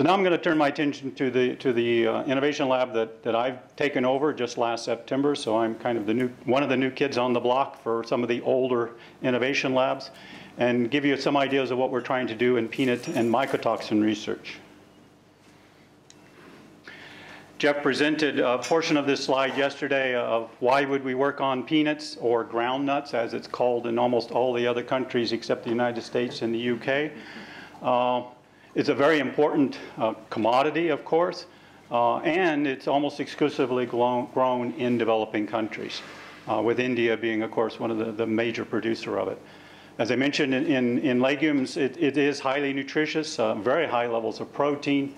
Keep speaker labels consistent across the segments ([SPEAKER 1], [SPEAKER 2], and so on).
[SPEAKER 1] So now I'm going to turn my attention to the, to the uh, innovation lab that, that I've taken over just last September. So I'm kind of the new, one of the new kids on the block for some of the older innovation labs and give you some ideas of what we're trying to do in peanut and mycotoxin research. Jeff presented a portion of this slide yesterday of why would we work on peanuts or ground nuts as it's called in almost all the other countries except the United States and the UK. Uh, it's a very important uh, commodity, of course, uh, and it's almost exclusively grown, in developing countries, uh, with India being, of course, one of the, the major producer of it. As I mentioned, in, in, in legumes, it, it is highly nutritious, uh, very high levels of protein.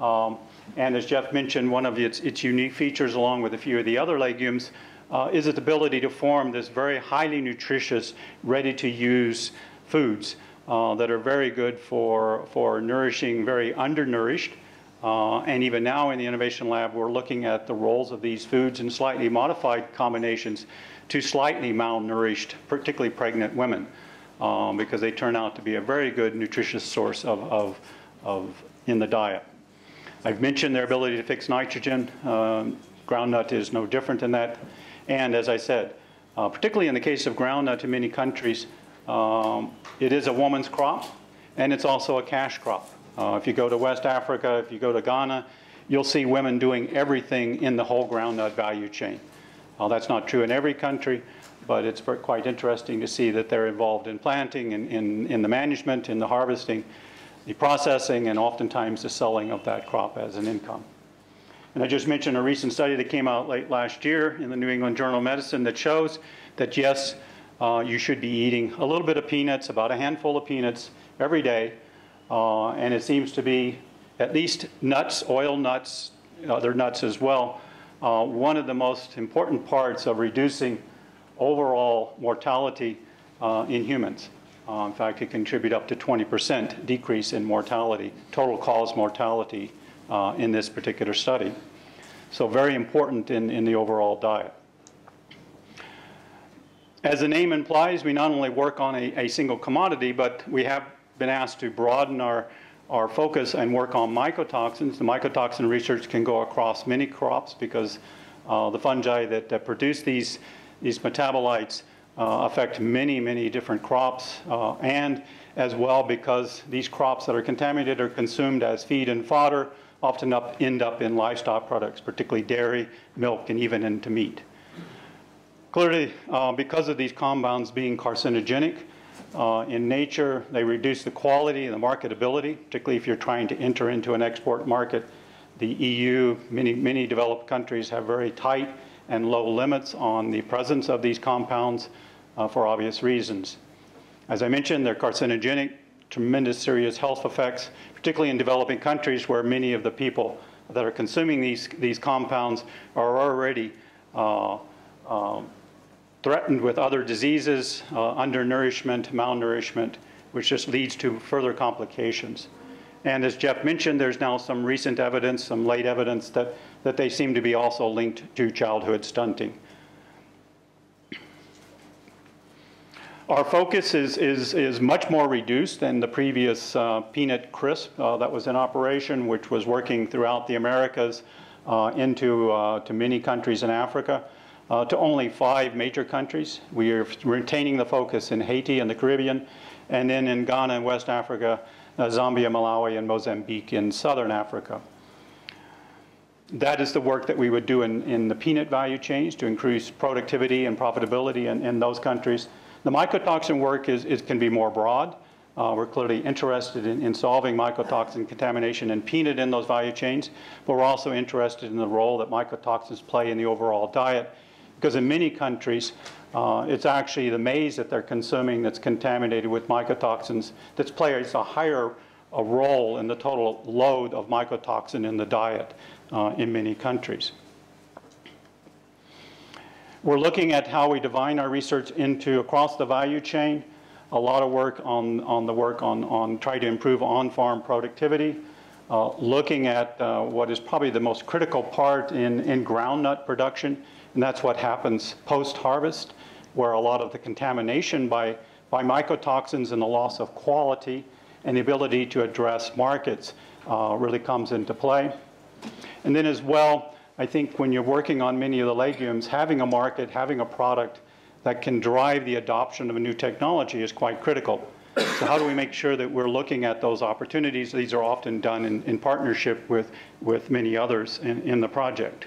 [SPEAKER 1] Um, and as Jeff mentioned, one of its, its unique features, along with a few of the other legumes, uh, is its ability to form this very highly nutritious, ready-to-use foods uh, that are very good for, for nourishing very undernourished. Uh, and even now in the Innovation Lab, we're looking at the roles of these foods in slightly modified combinations to slightly malnourished, particularly pregnant women, um, because they turn out to be a very good nutritious source of, of, of in the diet. I've mentioned their ability to fix nitrogen. Um, groundnut is no different than that. And as I said, uh, particularly in the case of groundnut in many countries, um, it is a woman's crop, and it's also a cash crop. Uh, if you go to West Africa, if you go to Ghana, you'll see women doing everything in the whole groundnut value chain. That's not true in every country, but it's quite interesting to see that they're involved in planting, in, in, in the management, in the harvesting, the processing, and oftentimes the selling of that crop as an income. And I just mentioned a recent study that came out late last year in the New England Journal of Medicine that shows that yes, uh, you should be eating a little bit of peanuts, about a handful of peanuts every day. Uh, and it seems to be at least nuts, oil nuts, other nuts as well, uh, one of the most important parts of reducing overall mortality uh, in humans. Uh, in fact, it contribute up to 20% decrease in mortality, total cause mortality uh, in this particular study. So very important in, in the overall diet. As the name implies, we not only work on a, a single commodity, but we have been asked to broaden our, our focus and work on mycotoxins. The mycotoxin research can go across many crops because uh, the fungi that, that, produce these, these metabolites uh, affect many, many different crops, uh, and as well because these crops that are contaminated are consumed as feed and fodder, often up, end up in livestock products, particularly dairy, milk, and even into meat. Clearly, uh, because of these compounds being carcinogenic uh, in nature, they reduce the quality and the marketability, particularly if you're trying to enter into an export market. The EU, many, many developed countries have very tight and low limits on the presence of these compounds uh, for obvious reasons. As I mentioned, they're carcinogenic, tremendous serious health effects, particularly in developing countries where many of the people that are consuming these, these compounds are already uh, um, threatened with other diseases, uh, undernourishment, malnourishment, which just leads to further complications. And as Jeff mentioned, there's now some recent evidence, some late evidence that, that they seem to be also linked to childhood stunting. Our focus is, is, is much more reduced than the previous uh, peanut CRSP uh, that was in operation, which was working throughout the Americas uh, into uh, to many countries in Africa uh, to only five major countries. We are retaining the focus in Haiti and the Caribbean, and then in Ghana and West Africa, uh, Zambia, Malawi, and Mozambique in southern Africa. That is the work that we would do in, in the peanut value chains to increase productivity and profitability in, in those countries. The mycotoxin work is, is can be more broad. Uh, we're clearly interested in, in, solving mycotoxin contamination in peanut in those value chains, but we're also interested in the role that mycotoxins play in the overall diet because in many countries, uh, it's actually the maize that they're consuming that's contaminated with mycotoxins that plays a higher a role in the total load of mycotoxin in the diet uh, in many countries. We're looking at how we divine our research into across the value chain. A lot of work on, on the work on, on trying to improve on-farm productivity, uh, looking at uh, what is probably the most critical part in, in groundnut production, and that's what happens post-harvest, where a lot of the contamination by, by mycotoxins and the loss of quality and the ability to address markets uh, really comes into play. And then as well, I think when you're working on many of the legumes, having a market, having a product that can drive the adoption of a new technology is quite critical. So how do we make sure that we're looking at those opportunities? These are often done in, in partnership with, with many others in, in the project.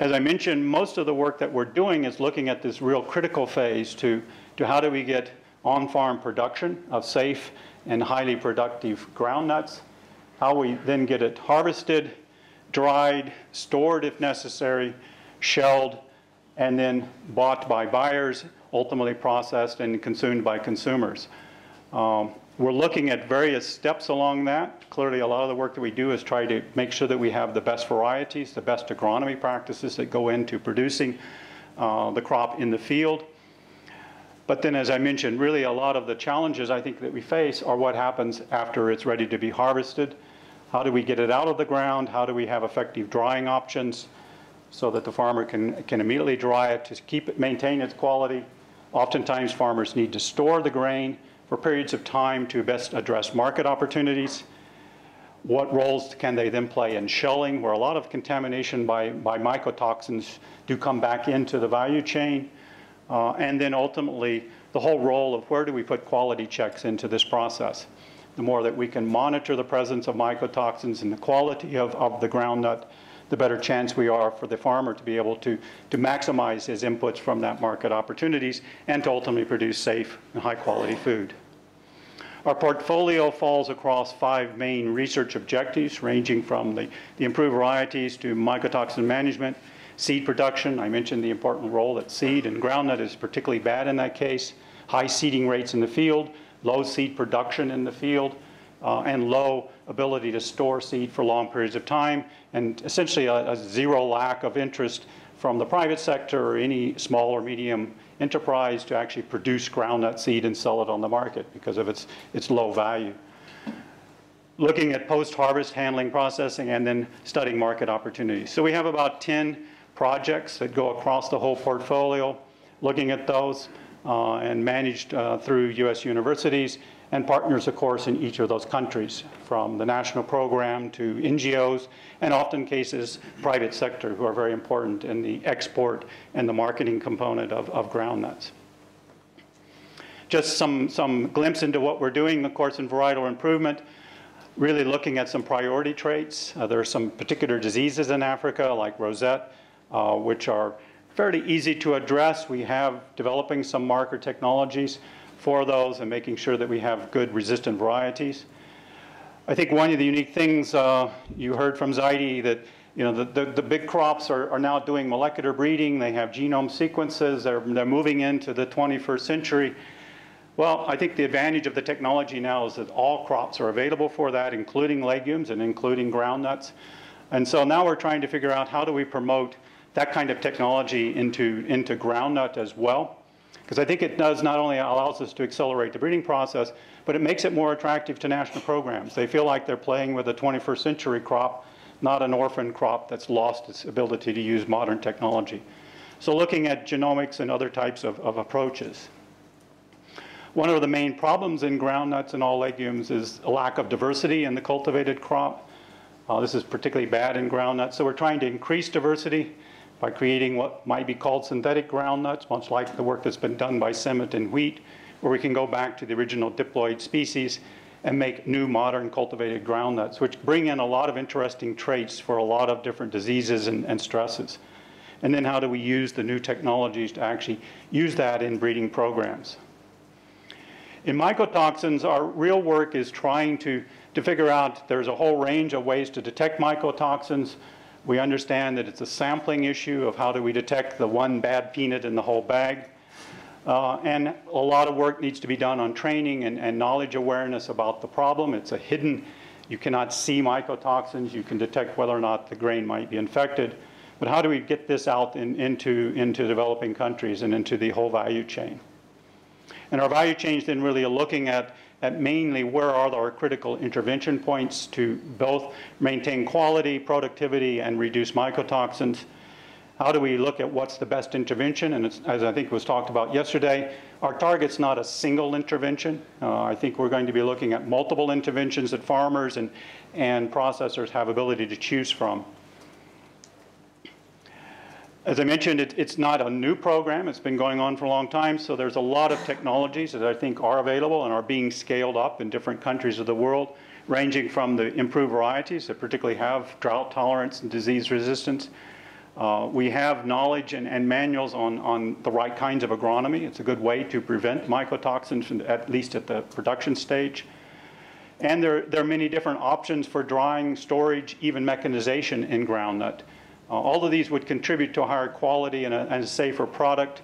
[SPEAKER 1] As I mentioned, most of the work that we're doing is looking at this real critical phase to, to how do we get on-farm production of safe and highly productive groundnuts, how we then get it harvested, dried, stored if necessary, shelled, and then bought by buyers, ultimately processed and consumed by consumers. Um, we're looking at various steps along that. Clearly, a lot of the work that we do is try to make sure that we have the best varieties, the best agronomy practices that go into producing uh, the crop in the field. But then, as I mentioned, really a lot of the challenges I think that we face are what happens after it's ready to be harvested. How do we get it out of the ground? How do we have effective drying options so that the farmer can, can immediately dry it to keep it, maintain its quality? Oftentimes, farmers need to store the grain for periods of time to best address market opportunities. What roles can they then play in shelling, where a lot of contamination by, by mycotoxins do come back into the value chain? Uh, and then ultimately, the whole role of where do we put quality checks into this process. The more that we can monitor the presence of mycotoxins and the quality of, of the groundnut, the better chance we are for the farmer to be able to, to maximize his inputs from that market opportunities and to ultimately produce safe and high quality food. Our portfolio falls across five main research objectives, ranging from the, the improved varieties to mycotoxin management, Seed production, I mentioned the important role that seed and groundnut is particularly bad in that case. High seeding rates in the field, low seed production in the field, uh, and low ability to store seed for long periods of time, and essentially a, a, zero lack of interest from the private sector or any small or medium enterprise to actually produce groundnut seed and sell it on the market because of its, its low value. Looking at post-harvest handling processing and then studying market opportunities. So we have about 10 projects that go across the whole portfolio, looking at those uh, and managed uh, through U.S. universities and partners, of course, in each of those countries, from the national program to NGOs, and often cases private sector who are very important in the export and the marketing component of, of groundnuts. Just some, some glimpse into what we're doing, of course, in varietal improvement really looking at some priority traits. Uh, there are some particular diseases in Africa, like rosette, uh, which are fairly easy to address. We have developing some marker technologies for those and making sure that we have good resistant varieties. I think one of the unique things uh, you heard from Zaidi that you know, the, the, the, big crops are, are now doing molecular breeding. They have genome sequences. They're, they're moving into the 21st century. Well, I think the advantage of the technology now is that all crops are available for that, including legumes and including groundnuts. And so now we're trying to figure out how do we promote that kind of technology into, into groundnut as well. Because I think it does not only allows us to accelerate the breeding process, but it makes it more attractive to national programs. They feel like they're playing with a 21st century crop, not an orphan crop that's lost its ability to use modern technology. So looking at genomics and other types of, of approaches. One of the main problems in groundnuts and all legumes is a lack of diversity in the cultivated crop. Uh, this is particularly bad in groundnuts, so we're trying to increase diversity by creating what might be called synthetic groundnuts, much like the work that's been done by CIMMYT and wheat, where we can go back to the original diploid species and make new modern cultivated groundnuts, which bring in a lot of interesting traits for a lot of different diseases and, and stresses. And then how do we use the new technologies to actually use that in breeding programs? In mycotoxins, our real work is trying to, to figure out there's a whole range of ways to detect mycotoxins. We understand that it's a sampling issue of how do we detect the one bad peanut in the whole bag. Uh, and a lot of work needs to be done on training and, and, knowledge awareness about the problem. It's a hidden, you cannot see mycotoxins. You can detect whether or not the grain might be infected. But how do we get this out in, into, into developing countries and into the whole value chain? And our value chain then really looking at at mainly where are our critical intervention points to both maintain quality, productivity, and reduce mycotoxins. How do we look at what's the best intervention? And as I think was talked about yesterday, our target's not a single intervention. Uh, I think we're going to be looking at multiple interventions that farmers and, and processors have ability to choose from. As I mentioned, it, it's not a new program. It's been going on for a long time, so there's a lot of technologies that I think are available and are being scaled up in different countries of the world, ranging from the improved varieties that particularly have drought tolerance and disease resistance. Uh, we have knowledge and, and, manuals on, on the right kinds of agronomy. It's a good way to prevent mycotoxins, at least at the production stage. And there, there are many different options for drying, storage, even mechanization in groundnut. Uh, all of these would contribute to a higher quality and a, and a, safer product,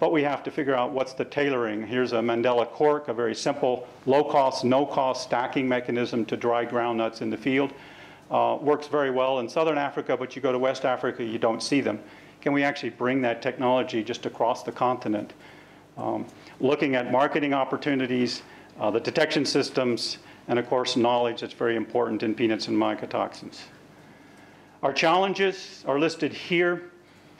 [SPEAKER 1] but we have to figure out what's the tailoring. Here's a Mandela cock, a very simple, low-cost, no-cost stacking mechanism to dry groundnuts in the field. Uh, works very well in southern Africa, but you go to West Africa, you don't see them. Can we actually bring that technology just across the continent? Um, looking at marketing opportunities, uh, the detection systems, and of course knowledge that's very important in peanuts and mycotoxins. Our challenges are listed here.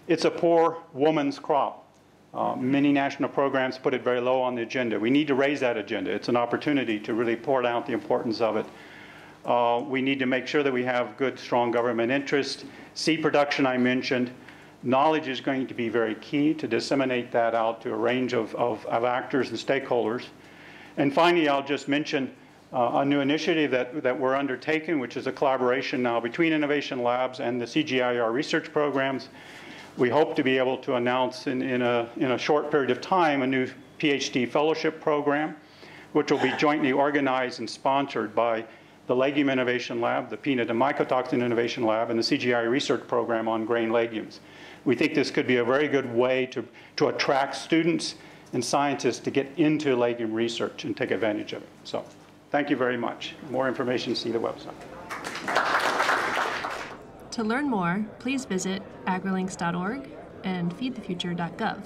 [SPEAKER 1] It's a poor woman's crop. Uh, many national programs put it very low on the agenda. We need to raise that agenda. It's an opportunity to really pour out the importance of it. Uh, we need to make sure that we have good, strong government interest. Seed production, I mentioned. Knowledge is going to be very key to disseminate that out to a range of, of, of actors and stakeholders. And finally, I'll just mention uh, a new initiative that, that we're undertaking, which is a collaboration now between Innovation Labs and the CGIAR research programs. We hope to be able to announce in, in, a, in a short period of time a new PhD fellowship program, which will be jointly organized and sponsored by the Legume Innovation Lab, the Peanut and Mycotoxin Innovation Lab, and the CGI Research Program on grain legumes. We think this could be a very good way to, to attract students and scientists to get into legume research and take advantage of it. So. Thank you very much. More information, see the website.
[SPEAKER 2] To learn more, please visit agrilinks.org and feedthefuture.gov.